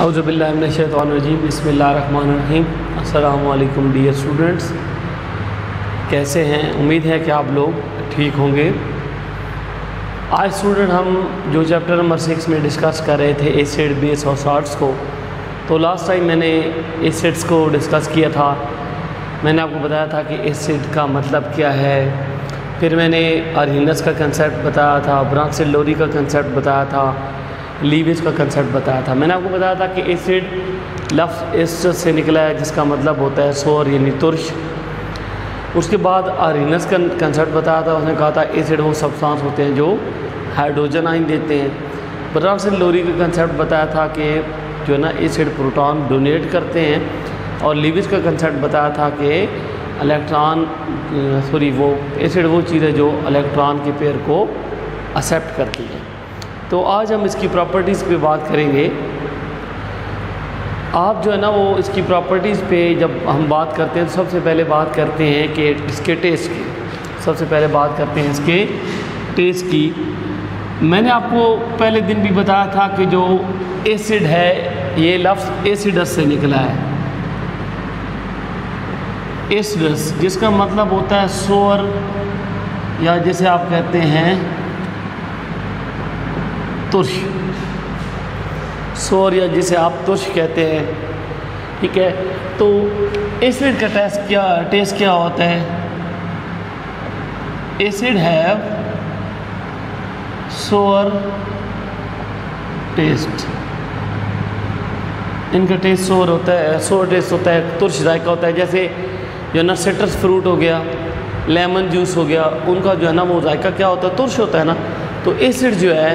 अउज़बिल्लिनशैतरजीम बसमीम अल्लाम dear students. कैसे हैं? उम्मीद है कि आप लोग ठीक होंगे। आज स्टूडेंट, हम जो चैप्टर नंबर सिक्स में डिस्कस कर रहे थे एसिड बेस और साल्ट्स को तो लास्ट टाइम मैंने एसिड्स को डिस्कस किया था। मैंने आपको बताया था कि एसिड का मतलब क्या है। फिर मैंने अरहिनस का कंसेप्ट बताया था ब्रांक्सिल लोरी का कंसेप्ट बताया था। लीवेज का कंसेप्ट बताया था। मैंने आपको बताया था कि एसिड लफ्स एस्टर से निकला है, जिसका मतलब होता है सोर यानी तुर्श उसके बाद आरिनस का कंसेप्ट बताया था, उसने कहा था एसिड वो सब्सटेंस होते हैं जो हाइड्रोजन आइन देते हैं। बराबर से लोरी का कंसेप्ट बताया था कि जो है ना एसिड प्रोटॉन डोनेट करते हैं। और लीविज का कंसेप्ट बताया था कि इलेक्ट्रॉन सॉरी वो एसिड वो चीज़ है जो इलेक्ट्रॉन के पेयर को एक्सेप्ट करती है। तो आज हम इसकी प्रॉपर्टीज़ पे बात करेंगे। आप जो है ना वो इसकी प्रॉपर्टीज़ पे जब हम बात करते हैं तो सबसे पहले बात करते हैं कि इसके टेस्ट की। सबसे पहले बात करते हैं इसके टेस्ट की। मैंने आपको पहले दिन भी बताया था कि जो एसिड है, ये लफ्ज़ एसिडस से निकला है। एसिडस जिसका मतलब होता है सोर, या जैसे आप कहते हैं तुर्श सोर या जिसे आप तुर्श कहते हैं, ठीक है? तो एसिड का टेस्ट क्या टेस्ट क्या होता है? एसिड हैव सोर टेस्ट इनका टेस्ट सोर होता है सोर टेस्ट होता है तुर्श जायका होता है, जैसे जो है ना सिट्रस फ्रूट हो गया लेमन जूस हो गया, उनका जो है ना वो जायका क्या होता है? तुर्श होता है ना। तो एसिड जो है,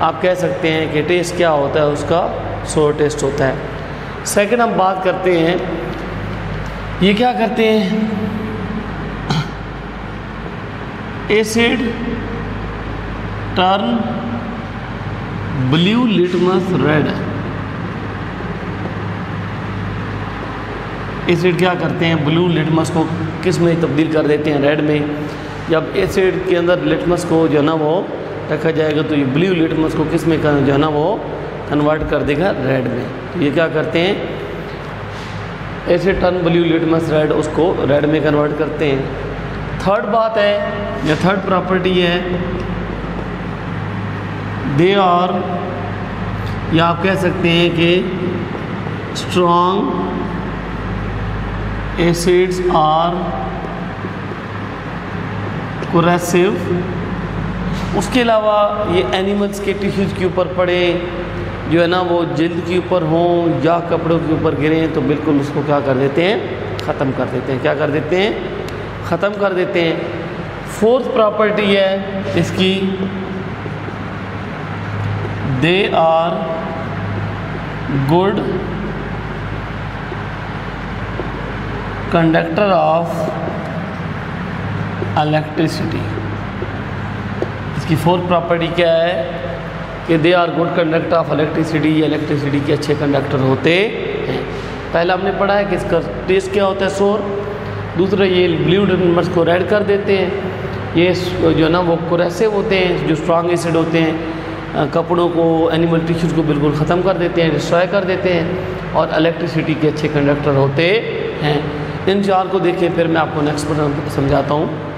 आप कह सकते हैं कि टेस्ट क्या होता है, उसका सोर टेस्ट होता है। सेकंड हम बात करते हैं, ये क्या करते हैं? Acid turn blue litmus red acid क्या करते हैं? ब्लू लिटमस को किसमें तब्दील कर देते हैं? रेड में। जब एसिड के अंदर लिटमस को जो है ना वो रखा जाएगा तो ये ब्लू लिटमस को किसमें कर, जो है ना वो कन्वर्ट कर देगा रेड में। तो ये क्या करते हैं? ऐसे टर्न ब्लू लिटमस रेड उसको रेड में कन्वर्ट करते हैं। थर्ड बात है या थर्ड प्रॉपर्टी है दे आर या आप कह सकते हैं कि स्ट्रॉन्ग एसिड्स आर कुरेसिव उसके अलावा ये एनिमल्स के टिश्यूज़ के ऊपर पड़े, जो है ना, वो जल्द के ऊपर हों या कपड़ों के ऊपर गिरें तो बिल्कुल उसको क्या कर देते हैं? ख़त्म कर देते हैं। क्या कर देते हैं? ख़त्म कर देते हैं। फोर्थ प्रॉपर्टी है इसकी they are good conductor of electricity इसकी फोर्थ प्रॉपर्टी क्या है? कि they are good conductor of electricity या इलेक्ट्रिसिटी के अच्छे कंडक्टर होते हैं। पहला हमने पढ़ा है कि इसका टेस्ट क्या होता है? शोर दूसरा ये ब्लू नंबर्स को रेड कर देते हैं। ये जो ना, वो कुरेसिव होते हैं, जो स्ट्रॉन्ग एसिड होते हैं कपड़ों को एनिमल टिश्यूज़ को बिल्कुल ख़त्म कर देते हैं डिस्ट्रॉय कर देते हैं और इलेक्ट्रिसिटी के अच्छे कंडक्टर होते हैं। इन चार को देखें, फिर मैं आपको नेक्स्ट समझाता हूँ।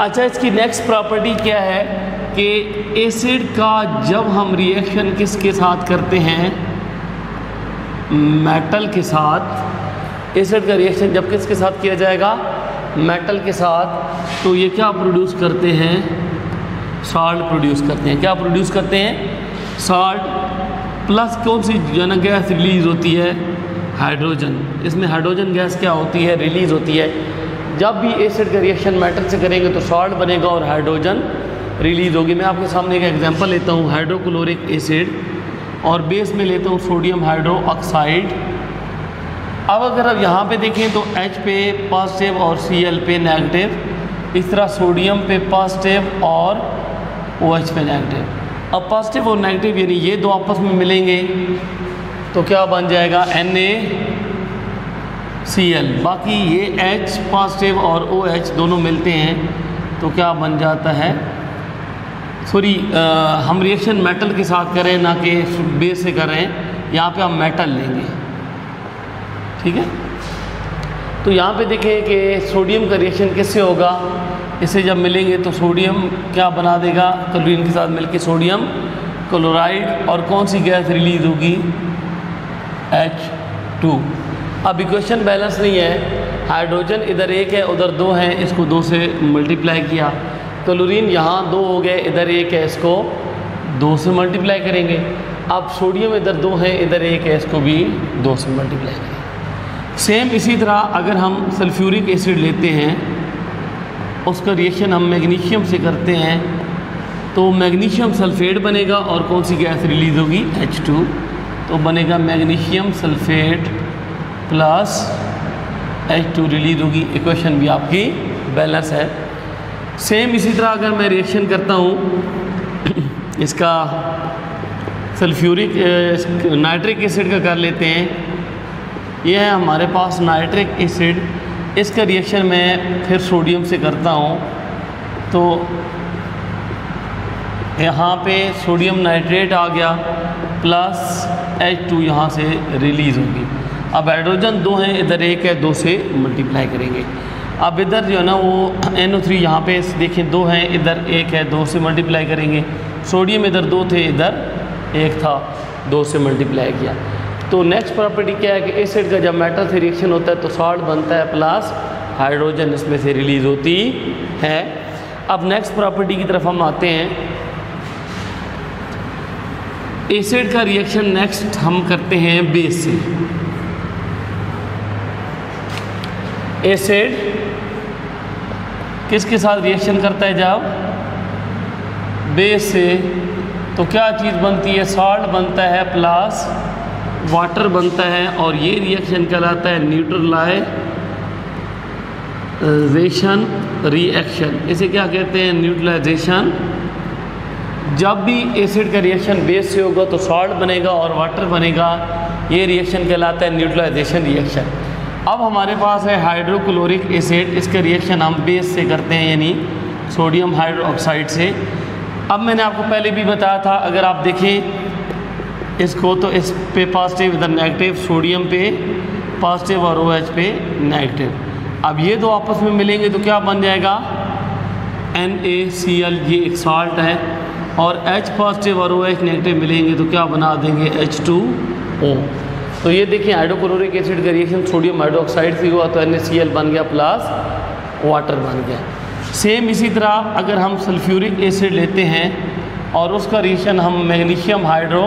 अच्छा इसकी नेक्स्ट प्रॉपर्टी क्या है? कि एसिड का जब हम रिएक्शन किसके साथ करते हैं? मेटल के साथ। एसिड का रिएक्शन जब किसके साथ किया जाएगा? मेटल के साथ। तो ये क्या प्रोड्यूस करते हैं? सॉल्ट प्रोड्यूस करते हैं। क्या प्रोड्यूस करते हैं? सॉल्ट प्लस कौन सी जो ना गैस रिलीज़ होती है? हाइड्रोजन इसमें हाइड्रोजन गैस क्या होती है? रिलीज़ होती है। जब भी एसिड का रिएक्शन मेटल से करेंगे तो सॉल्ट बनेगा और हाइड्रोजन रिलीज़ होगी। मैं आपके सामने एक एग्जांपल लेता हूँ। हाइड्रोक्लोरिक एसिड और बेस में लेता हूँ सोडियम हाइड्रो ऑक्साइड अब अगर आप यहाँ पे देखें तो H पे पॉजिटिव और Cl पे नेगेटिव इस तरह सोडियम पे पॉजिटिव और OH पे नेगेटिव अब पॉजिटिव और नेगेटिव यानी ये दो आपस में मिलेंगे तो क्या बन जाएगा? NaCl बाकी ये H पॉजिटिव और ओ OH दोनों मिलते हैं तो क्या बन जाता है? सॉरी हम रिएक्शन मेटल के साथ करें, ना कि बेस से करें। यहाँ पे हम मेटल लेंगे। ठीक है? तो यहाँ पे देखें कि सोडियम का रिएक्शन किससे होगा? इसे जब मिलेंगे तो सोडियम क्या बना देगा? क्लोरीन के साथ मिलके सोडियम क्लोराइड और कौन सी गैस रिलीज़ होगी? H2 अब इक्वेशन बैलेंस नहीं है हाइड्रोजन इधर एक है, उधर दो हैं, इसको दो से मल्टीप्लाई किया। क्लोरीन यहाँ दो हो गए, इधर एक है, इसको दो से मल्टीप्लाई करेंगे। अब सोडियम इधर दो हैं, इधर एक है, इसको भी दो से मल्टीप्लाई करेंगे। सेम इसी तरह अगर हम सल्फ्यूरिक एसिड लेते हैं, उसका रिएक्शन हम मैग्नीशियम से करते हैं तो मैग्नीशियम सल्फेट बनेगा और कौन सी गैस रिलीज़ होगी? H2 तो बनेगा magnesium sulphate plus H two release होगी। इक्वेशन भी आपकी बैलेंस है। सेम इसी तरह अगर मैं रिएक्शन करता हूँ, इसका सल्फ्यूरिक नाइट्रिक एसिड का कर लेते हैं। ये है हमारे पास नाइट्रिक एसिड इसका रिएक्शन मैं फिर सोडियम से करता हूँ। तो यहाँ पे सोडियम नाइट्रेट आ गया प्लस एच टू यहाँ से रिलीज़ होगी। अब हाइड्रोजन दो हैं, इधर एक है, दो से मल्टीप्लाई करेंगे। अब इधर जो है ना, वो एन ओ थ्री यहाँ पे देखें, दो हैं, इधर एक है, दो से मल्टीप्लाई करेंगे। सोडियम इधर दो थे, इधर एक था, दो से मल्टीप्लाई किया। तो नेक्स्ट प्रॉपर्टी क्या है कि एसिड का जब मेटल से रिएक्शन होता है तो सॉल्ट बनता है प्लस हाइड्रोजन इसमें से रिलीज़ होती है। अब नेक्स्ट प्रॉपर्टी की तरफ़ हम आते हैं। एसिड का रिएक्शन नेक्स्ट हम करते हैं बेस से। एसिड किसके साथ रिएक्शन करता है जब? बेस से तो क्या चीज़ बनती है? सॉल्ट बनता है प्लस वाटर बनता है और ये रिएक्शन कहलाता है न्यूट्रलाइजेशन रिएक्शन इसे क्या कहते हैं? न्यूट्रलाइजेशन जब भी एसिड का रिएक्शन बेस से होगा तो सॉल्ट बनेगा और वाटर बनेगा। ये रिएक्शन कहलाता है न्यूट्रलाइजेशन रिएक्शन अब हमारे पास है हाइड्रोक्लोरिक एसिड इसके रिएक्शन हम बेस से करते हैं, यानी सोडियम हाइड्रोक्साइड से। अब मैंने आपको पहले भी बताया था, अगर आप देखें, इसको तो इस पे पॉजिटिव इधर नेगेटिव सोडियम पे पॉजिटिव और ओ OH पे नेगेटिव अब ये दो आपस में मिलेंगे तो क्या बन जाएगा? एन ए सी एल ये एक साल्ट है, और एच पॉजिटिव और ओ OH नेगेटिव मिलेंगे तो क्या बना देंगे? H2O तो ये देखिए हाइड्रोक्लोरिक एसिड का रिएक्शन सोडियम हाइड्रोक्साइड से हुआ तो NaCl बन गया प्लस वाटर बन गया। सेम इसी तरह अगर हम सल्फ्यूरिक एसिड लेते हैं और उसका रिएक्शन हम मैग्नीशियम हाइड्रो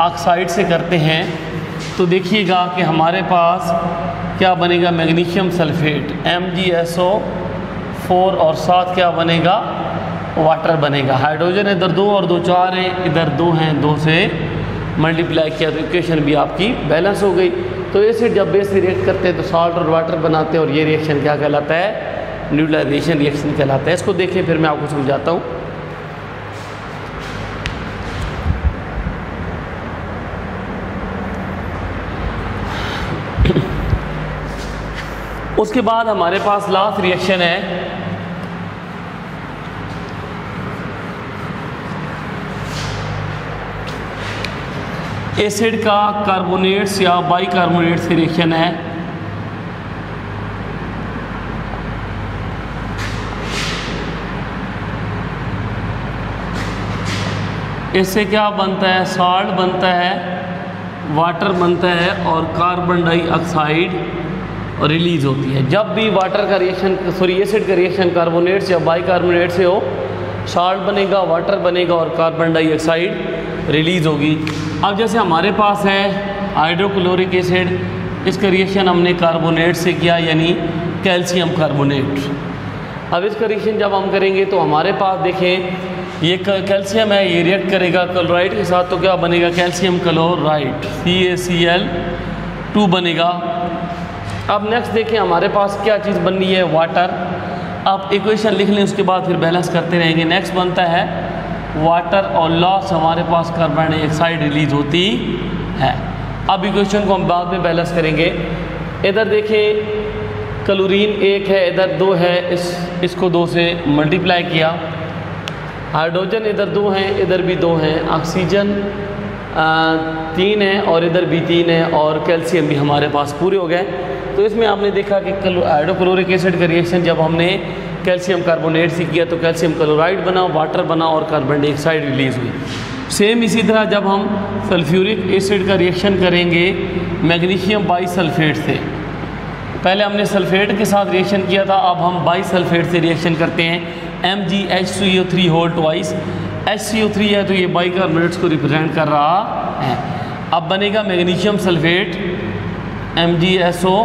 ऑक्साइड से करते हैं तो देखिएगा कि हमारे पास क्या बनेगा magnesium sulphate M G S O four और साथ क्या बनेगा? वाटर बनेगा। हाइड्रोजन इधर दो और दो चार हैं, इधर दो हैं, दो से मल्टीप्लाई किया तो इक्वेशन भी आपकी बैलेंस हो गई। तो एसिड जब बेस रिएक्ट करते हैं तो सॉल्ट और वाटर बनाते हैं और ये रिएक्शन क्या कहलाता है? न्यूट्रलाइजेशन रिएक्शन कहलाता है। इसको देखें, फिर मैं आपको समझाता हूँ। उसके बाद हमारे पास लास्ट रिएक्शन है। एसिड का कार्बोनेट्स या बाइकार्बोनेट से रिएक्शन है। इससे क्या बनता है? साल्ट बनता है वाटर बनता है और कार्बन डाइऑक्साइड रिलीज़ होती है। जब भी वाटर का रिएक्शन सॉरी एसिड का रिएक्शन कार्बोनेट्स या बाइकार्बोनेट से हो सॉल्ट बनेगा वाटर बनेगा और कार्बन डाइऑक्साइड रिलीज़ होगी। अब जैसे हमारे पास है हाइड्रोक्लोरिक एसिड इसका रिएक्शन हमने कार्बोनेट से किया, यानी कैल्शियम कार्बोनेट अब इसका रिएक्शन जब हम करेंगे तो हमारे पास देखें, ये कैल्शियम है, ये रिएक्ट करेगा क्लोराइड के साथ तो क्या बनेगा? Calcium chloride C A C L two बनेगा. अब नेक्स्ट देखें, हमारे पास क्या चीज़ बननी है? वाटर आप इक्वेशन लिख लें, उसके बाद फिर बैलेंस करते रहेंगे. नेक्स्ट बनता है वाटर और लॉस हमारे पास कार्बन डाइऑक्साइड रिलीज़ होती है। अब इक्वेशन को हम बाद में बैलेंस करेंगे। इधर देखें क्लोरीन एक है, इधर दो है, इस, इसको दो से मल्टीप्लाई किया। हाइड्रोजन इधर दो हैं, इधर भी दो हैं। ऑक्सीजन तीन है और इधर भी तीन है और कैल्शियम भी हमारे पास पूरे हो गए। तो इसमें आपने देखा कि हाइड्रोक्लोरिक एसिड का रिएक्शन जब हमने कैल्शियम कार्बोनेट से किया तो कैल्शियम क्लोराइड बना वाटर बना और कार्बन डाइऑक्साइड रिलीज़ हुई। सेम इसी तरह जब हम सल्फ्यूरिक एसिड का रिएक्शन करेंगे, मैग्नीशियम बाई सल्फेट से। पहले हमने सल्फेट के साथ रिएक्शन किया था, अब हम बाई सल्फेट से रिएक्शन करते हैं। M G H C O three whole twice H C O three है तो ये बाई कार्बोनेट्स को रिप्रेजेंट कर रहा है। अब बनेगा magnesium sulphate M G S O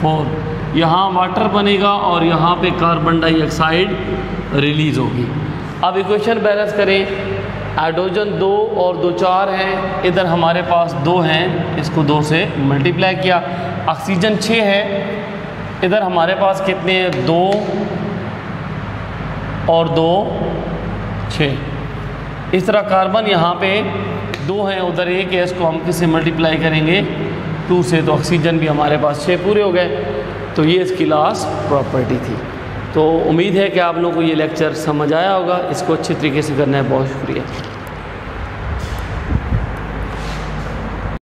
four यहाँ वाटर बनेगा और यहाँ पे कार्बन डाइऑक्साइड रिलीज़ होगी। अब इक्वेशन बैलेंस करें। हाइड्रोजन दो और दो चार हैं। इधर हमारे पास दो हैं। इसको दो से मल्टीप्लाई किया। ऑक्सीजन छः है। इधर हमारे पास कितने हैं? दो और दो छः इस तरह कार्बन यहाँ पे दो हैं। उधर एक है। इसको हम किससे मल्टीप्लाई करेंगे? टू से। तो ऑक्सीजन भी हमारे पास छः पूरे हो गए। तो ये इसकी लास्ट प्रॉपर्टी थी। तो उम्मीद है कि आप लोगों को ये लेक्चर समझ आया होगा। इसको अच्छे तरीके से करना है। बहुत शुक्रिया।